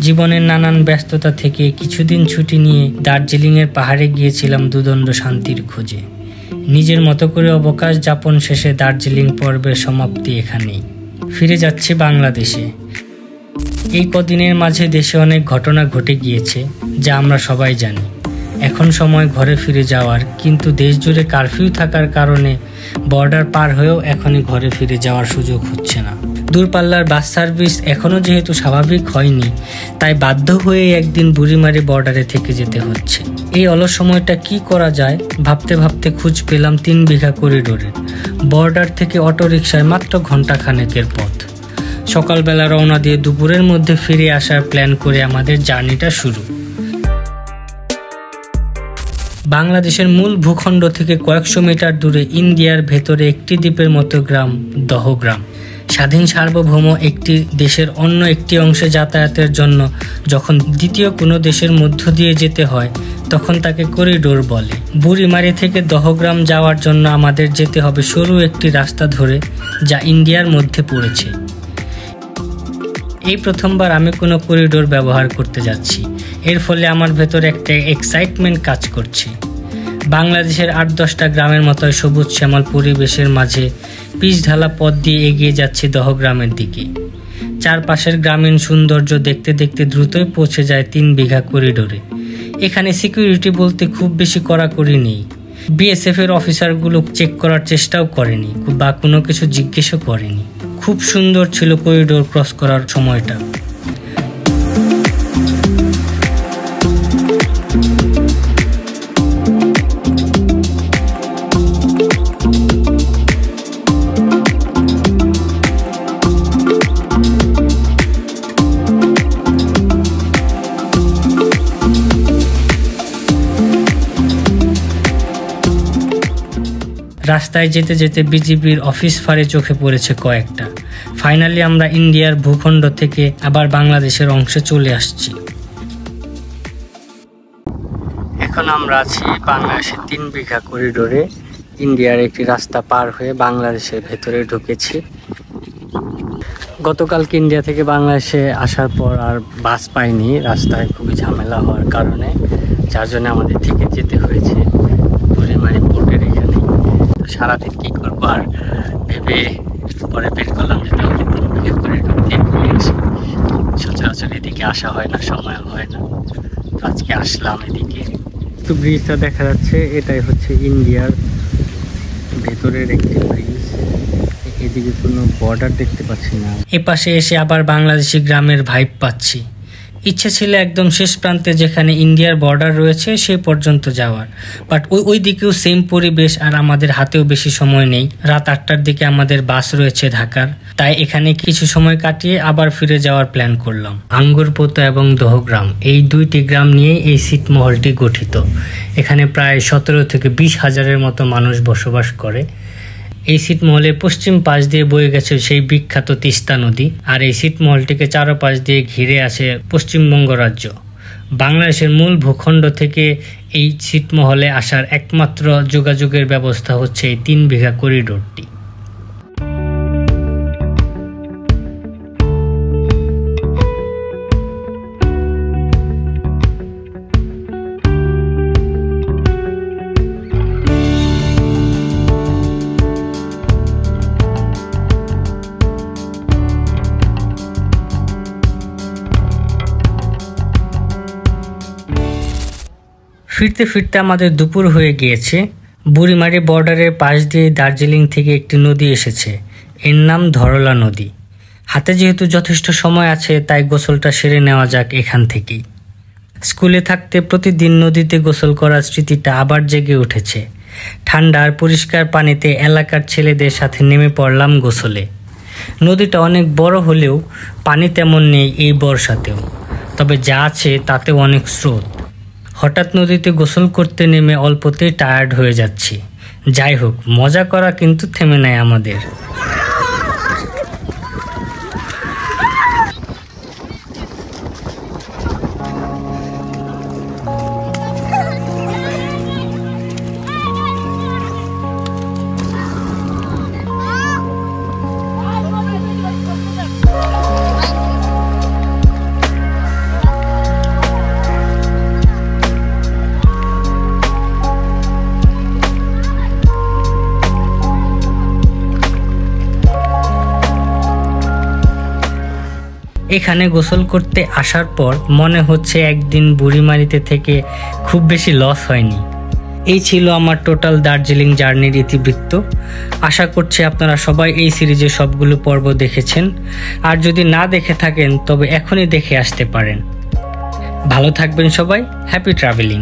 জীবনের নানান ব্যস্ততা থেকে কিছুদিন ছুটি নিয়ে দার্জিলিংয়ের পাহাড়ে গিয়েছিলাম দুদণ্ড শান্তির খোঁজে। নিজের মতো করে অবকাশ যাপন শেষে দার্জিলিং পর্বের সমাপ্তি এখানেই। ফিরে যাচ্ছে বাংলাদেশে। এই কদিনের মাঝে দেশে অনেক ঘটনা ঘটে গিয়েছে, যা আমরা সবাই জানি। এখন সময় ঘরে ফিরে যাওয়ার, কিন্তু দেশ জুড়ে কারফিউ থাকার কারণে বর্ডার পার হয়েও এখনই ঘরে ফিরে যাওয়ার সুযোগ হচ্ছে না। দূরপাল্লার বাস সার্ভিস এখনও যেহেতু স্বাভাবিক হয়নি, তাই বাধ্য হয়ে একদিন বুড়িমারি বর্ডারে থেকে যেতে হচ্ছে। এই অলস সময়টা কি করা যায়? ভাবতে ভাবতে খুঁজ পেলাম তিন বিঘা করিডোরে বর্ডার থেকে অটোরিকশায় মাত্র ঘণ্টা খানেকের পথ। সকালবেলা রওনা দিয়ে দুপুরের মধ্যে ফিরে আসার প্ল্যান করে আমাদের জার্নিটা শুরু। বাংলাদেশের মূল ভূখণ্ড থেকে কয়েকশো মিটার দূরে ইন্ডিয়ার ভেতরে একটি দ্বীপের মতো গ্রাম দহগ্রাম। স্বাধীন সার্বভৌম একটি দেশের অন্য একটি অংশে যাতায়াতের জন্য যখন দ্বিতীয় কোনো দেশের মধ্য দিয়ে যেতে হয়, তখন তাকে করিডোর বলে। বুড়িমারি থেকে দহগ্রাম যাওয়ার জন্য আমাদের যেতে হবে সরু একটি রাস্তা ধরে, যা ইন্ডিয়ার মধ্যে পড়েছে। এই প্রথমবার আমি কোনো করিডোর ব্যবহার করতে যাচ্ছি। এর ফলে আমার ভেতর একটা এক্সাইটমেন্ট কাজ করছে। বাংলাদেশের আট দশটা গ্রামের মতো সবুজ শ্যামল পরিবেশের মাঝে পিচ ঢালা পথ দিয়ে এগিয়ে যাচ্ছি দহগ্রামের দিকে। চারপাশের গ্রামীণ সৌন্দর্য দেখতে দেখতে দ্রুতই পৌঁছে যায় তিন বিঘা করিডোরে। এখানে সিকিউরিটি বলতে খুব বেশি কড়াকড়ি নেই। বিএসএফের অফিসারগুলো চেক করার চেষ্টাও করেনি, বা কোনো কিছু জিজ্ঞেসও করেনি। খুব সুন্দর ছিল করিডোর ক্রস করার সময়টা। রাস্তায় যেতে যেতে বিজিবির অফিস ফারে চোখে পড়েছে কয়েকটা। ফাইনালি আমরা ইন্ডিয়ার ভূখণ্ড থেকে আবার বাংলাদেশের অংশে চলে আসছি। এখন আমরা আছি বাংলাদেশের তিন বিঘা করিডোরে। ইন্ডিয়ার একটি রাস্তা পার হয়ে বাংলাদেশের ভেতরে ঢুকেছি। গতকালকে ইন্ডিয়া থেকে বাংলাদেশে আসার পর আর বাস পাইনি। রাস্তায় খুবই ঝামেলা হওয়ার কারণে। যার জন্য আমাদের থেকে যেতে হয়েছে বুড়িমারি পোর্টের এখানে তো সারাদিন কী করব আর ভেবে পরে বের করলাম যে দিয়ে ঘুরে সচরাচর এদিকে আসা হয় না সময় হয় না। তো আজকে আসলাম এদিকে। তো ব্রিজটা দেখা যাচ্ছে এটাই হচ্ছে ইন্ডিয়ার ভেতরের একটি ব্রিজ এদিকে কোনো বর্ডার দেখতে পাচ্ছি না। এ পাশে এসে আবার বাংলাদেশি গ্রামের ভাইব পাচ্ছি। ইচ্ছে ছিল একদম শেষ প্রান্তে যেখানে ইন্ডিয়ার বর্ডার রয়েছে, সে পর্যন্ত যাওয়ার। বাট ওই ওই দিকেও সেম পরিবেশ আর আমাদের হাতেও বেশি সময় নেই। রাত আটটার দিকে আমাদের বাস রয়েছে ঢাকার। তাই এখানে কিছু সময় কাটিয়ে আবার ফিরে যাওয়ার প্ল্যান করলাম। আঙ্গুরপোতা এবং দহগ্রাম, এই দুইটি গ্রাম নিয়ে এই ছিটমহলটি গঠিত। এখানে প্রায় সতেরো থেকে বিশ হাজারের মতো মানুষ বসবাস করে। এই ছিটমহলের পশ্চিম পাশ দিয়ে বয়ে গেছে সেই বিখ্যাত তিস্তা নদী, আর এই ছিটমহলটিকে চারোপাশ দিয়ে ঘিরে আছে পশ্চিমবঙ্গ রাজ্য। বাংলাদেশের মূল ভূখণ্ড থেকে এই ছিটমহলে আসার একমাত্র যোগাযোগের ব্যবস্থা হচ্ছে এই তিন বিঘা করিডোরটি। ফিরতে ফিরতে আমাদের দুপুর হয়ে গিয়েছে। বুড়িমারি বর্ডারের পাশ দিয়ে দার্জিলিং থেকে একটি নদী এসেছে। এর নাম ধরলা নদী। হাতে যেহেতু যথেষ্ট সময় আছে, তাই গোসলটা সেরে নেওয়া যাক এখান থেকেই। স্কুলে থাকতে প্রতিদিন নদীতে গোসল করার স্মৃতিটা আবার জেগে উঠেছে। ঠান্ডা আর পরিষ্কার পানিতে এলাকার ছেলেদের সাথে নেমে পড়লাম গোসলে। নদীটা অনেক বড় হলেও পানি তেমন নেই এই বর্ষাতেও। তবে যা আছে তাতেও অনেক স্রোত। হঠাৎ নদীতে গোসল করতে নেমে অল্পতেই টায়ার্ড হয়ে যাচ্ছি। যাই হোক, মজা করা কিন্তু থেমে নেয় আমাদের। এখানে গোসল করতে আসার পর মনে হচ্ছে একদিন বুড়িমারিতে থেকে খুব বেশি লস হয়নি। এই ছিল আমার টোটাল দার্জিলিং জার্নির ইতিবৃত্ত। আশা করছি আপনারা সবাই এই সিরিজের সবগুলো পর্ব দেখেছেন। আর যদি না দেখে থাকেন, তবে এখনই দেখে আসতে পারেন। ভালো থাকবেন সবাই। Happy travelling